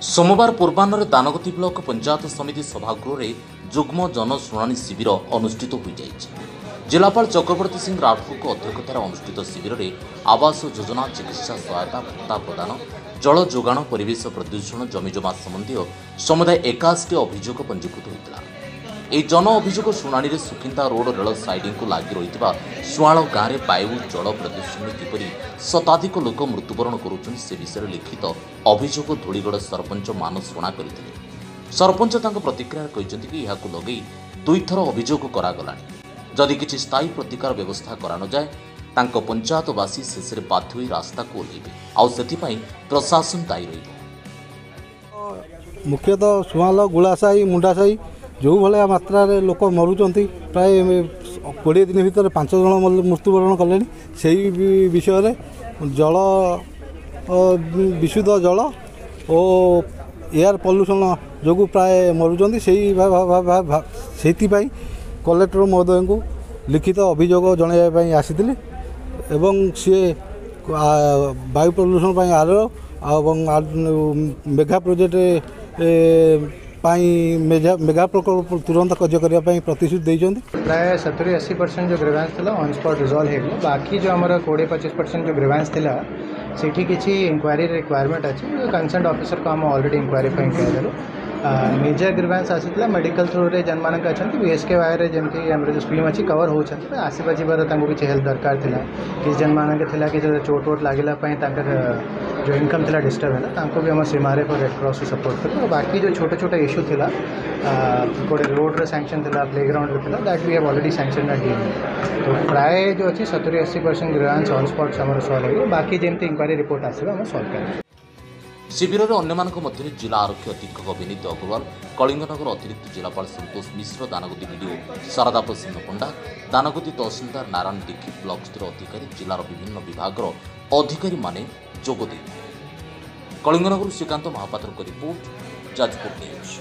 ସୋମବାର ପୂର୍ବାହ୍ନରେ ଦାନଗତି ବ୍ଲକ ପଞ୍ଚାୟତ ସମିତି ସଭାଗୃହରେ ଯୁଗ୍ମ ଜନଶୁଣାଣି ଶିବିର ଅନୁଷ୍ଠିତ ହୋଇଯାଇଛି। ଜିଲ୍ଲାପାଳ ଚକ୍ରବର୍ତ୍ତୀ ସିଂ ରାଠୋରଙ୍କ ଅଧ୍ୟକ୍ଷତାରେ ଅନୁଷ୍ଠିତ ଶିବିରରେ ଆବାସ ଯୋଜନା ଚିକିତ୍ସା ସହାୟତା ଭତ୍ତା ପ୍ରଦାନ ଜଳ ଯୋଗାଣ ପରିବେଶ ପ୍ରଦୂଷଣ ଜମିଜମା ସମ୍ବନ୍ଧୀୟ ସମୁଦାୟ ଏକାଅଶୀଟି ଅଭିଯୋଗ ପଞ୍ଜୀକୃତ ହୋଇଥିଲା। ଏହି ଜନ ଅଭିଯୋଗ ଶୁଣାଣିରେ ସୁକିନ୍ଦା ରୋଡ୍ ରେଳ ସାଇଡିଂକୁ ଲାଗି ରହିଥିବା ସୁଆଳ ଗାଁରେ ବାୟୁ ଜଳ ପ୍ରଦୂଷଣରେ କିପରି ଶତାଧିକ ଲୋକ ମୃତ୍ୟୁବରଣ କରୁଛନ୍ତି ସେ ବିଷୟରେ ଲିଖିତ ଅଭିଯୋଗ ଧୂଳିଗଡ଼ ସରପଞ୍ଚ ମାନସ ଶୁଣା କରିଥିଲେ। ସରପଞ୍ଚ ତାଙ୍କ ପ୍ରତିକ୍ରିୟାରେ କହିଛନ୍ତି କି ଏହାକୁ ଲଗେଇ ଦୁଇଥର ଅଭିଯୋଗ କରାଗଲାଣି। ଯଦି କିଛି ସ୍ଥାୟୀ ପ୍ରତିକାର ବ୍ୟବସ୍ଥା କରାନଯାଏ ତାଙ୍କ ପଞ୍ଚାୟତବାସୀ ଶେଷରେ ବାଧ୍ୟ ହୋଇ ରାସ୍ତାକୁ ଓହ୍ଲାଇବେ। ଆଉ ସେଥିପାଇଁ ପ୍ରଶାସନ ଦାୟୀ ରହିବ। ମୁଖ୍ୟତଃ ସୁଆଁଲ ଗୁଳାସାହି ମୁଣ୍ଡାସାହି ଯେଉଁ ଭଳିଆ ମାତ୍ରାରେ ଲୋକ ମରୁଛନ୍ତି ପ୍ରାୟ କୋଡ଼ିଏ ଦିନ ଭିତରେ ପାଞ୍ଚ ଜଣ ମଲ- ମୃତ୍ୟୁବରଣ କଲେଣି। ସେହି ବି- ବିଷୟରେ ଜଳ ଅ, ବିଶୁଦ୍ଧ ଜଳ ଓ ଏୟାର ପଲ୍ୟୁସନ୍ ଯୋଗୁଁ ପ୍ରାୟ ମରୁଛନ୍ତି। ସେଇ ଭା- ଭା- ଭା- ଭା- ଭା- ସେଇଥିପାଇଁ କଲେକ୍ଟର ମହୋଦୟଙ୍କୁ ଲିଖିତ ଅଭିଯୋଗ ଜଣାଇବା ପାଇଁ ଆସିଥିଲି ଏବଂ ସିଏ ଆ, ବାୟୁ ପ୍ରଦୂଷଣ ପାଇଁ ଆର ଏବଂ ଆ- ମେଘା ପ୍ରୋଜେକ୍ଟ मेगा प्रकल्प तुरंत कार्य करने प्रतिश्रुति प्राय सतुरी अशी परसेंट जो ग्रीवांस था अन स्पट रिजल्व हो बाकी जो आम कोड़े पचीस परसेंट जो ग्रेभांस था सीठी किसी इनक्वारी रिक्वयरमेंट अच्छे कनसर्ट अफिसर को आम अलरेडी इनक्वारी करूँ ଆମେ ଅଲରେଡ଼ି ଇନକ୍ୱାରି ପାଇଁ କହିଦେଲୁ ନିଜେ ଗ୍ରିଭାନ୍ସ ଆସିଥିଲା ମେଡ଼ିକାଲ ଥ୍ରୁରେ ଯେଉଁମାନଙ୍କ ଅଛନ୍ତି ବି ଏସ୍ କେ ୱାଇରେ ଯେମିତି ଆମର ଯେଉଁ ସ୍କିମ୍ ଅଛି କଭର୍ ହେଉଛନ୍ତି ତ ଆସିବା ଯିବାର ତାଙ୍କୁ କିଛି ହେଲ୍ପ ଦରକାର ଥିଲା କି ଯେଉଁମାନଙ୍କ ଥିଲା କି ଯେଉଁ ଚୋଟ ଫୋଟ ଲାଗିଲା ପାଇଁ ତାଙ୍କର ଯେଉଁ ଇନକମ୍ ଥିଲା ଡିଷ୍ଟର୍ବ ହେଲା ତାଙ୍କୁ ବି ଆମ ସିମାରେ ରେଡ୍ କ୍ରସ୍ରୁ ସପୋର୍ଟ କଲୁ ଆଉ ବାକି ଯେଉଁ ଛୋଟ ଛୋଟ ଇସ୍ୟୁ ଥିଲା ଗୋଟେ ରୋଡ଼ରେ ସାଙ୍ଗସନ୍ ଥିଲା ପ୍ଲେଗ୍ରାଉଣ୍ଡରେ ଥିଲା that we have already sanction at DM ତ ପ୍ରାୟ ଯେଉଁ ଅଛି ସତୁରି ଅଶୀ ପରସେଣ୍ଟ ଗ୍ରାନ୍ସ ଅନ୍ ସ୍ପଟ୍ସ ଆମର ସଲ୍ଭ ହେଇଗଲା ବାକି ଯେମିତି ଇନକ୍ୱାରି ରିପୋର୍ଟ ଆସିବ ଆମେ ସଲ୍ଭ କରିବୁ ଶିବିରରେ ଅନ୍ୟମାନଙ୍କ ମଧ୍ୟରେ ଜିଲ୍ଲା ଆରକ୍ଷୀ ଅଧୀକ୍ଷକ ବିନୀତ ଅଗ୍ରୱାଲ କଳିଙ୍ଗନଗର ଅତିରିକ୍ତ ଜିଲ୍ଲାପାଳ ସନ୍ତୋଷ ମିଶ୍ର ଦାନଗତି ବିଡିଓ ଶାରଦା ପ୍ରସନ୍ନ ପଣ୍ଡା ଦାନଗତି ତହସିଲଦାର ନାରାୟଣ ଦୀକ୍ଷିତ ବ୍ଲକ ସ୍ତରୀୟ ଅଧିକାରୀ ଜିଲ୍ଲାର ବିଭିନ୍ନ ବିଭାଗର ଅଧିକାରୀମାନେ ଯୋଗ ଦେଇଥିଲେ। କଳିଙ୍ଗନଗରରୁ ଶ୍ରୀକାନ୍ତ ମହାପାତ୍ରଙ୍କ ରିପୋର୍ଟ ଯାଜପୁର ନ୍ୟୁଜ୍।